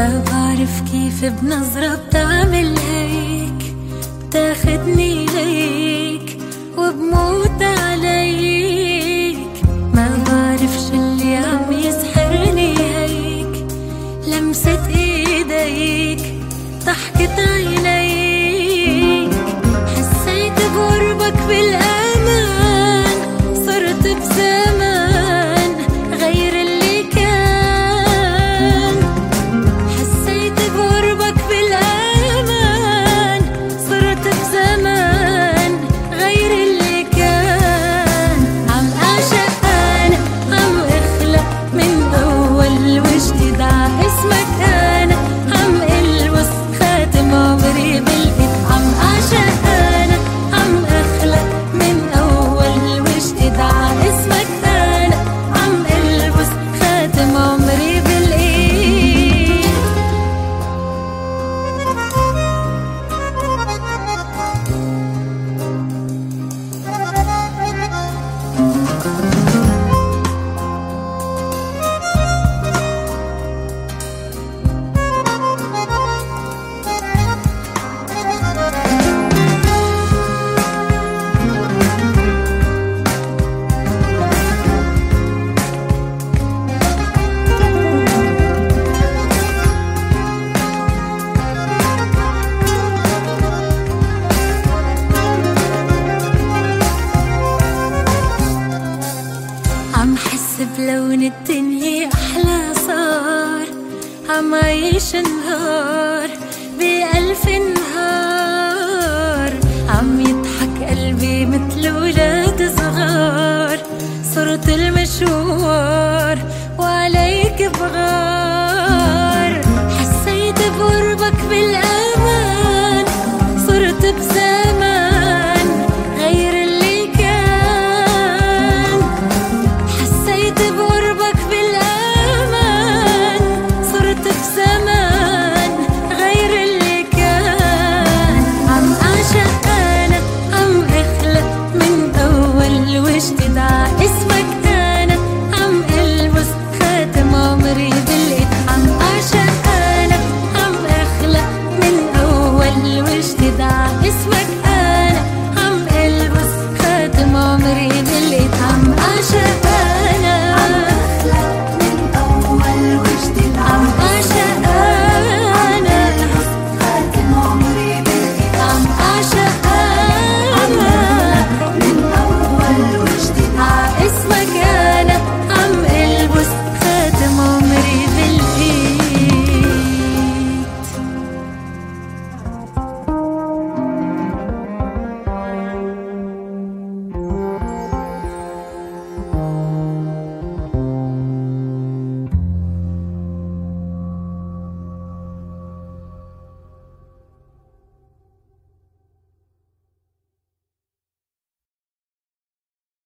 ما بعرف كيف بنظرة بتعمل هيك. بتاخدني ليك وبموت عليك. ما بعرف شو اللي عم يسحرني هيك. لمسة إيديك ضحكة عينيك. حسيت بقربك بالقلب حس بلون الدنيا أحلى صار. عم عيش نهار بألف نهار. عم يضحك قلبي مثل ولاد صغار. صرت المشوار وعليك بغار. してたい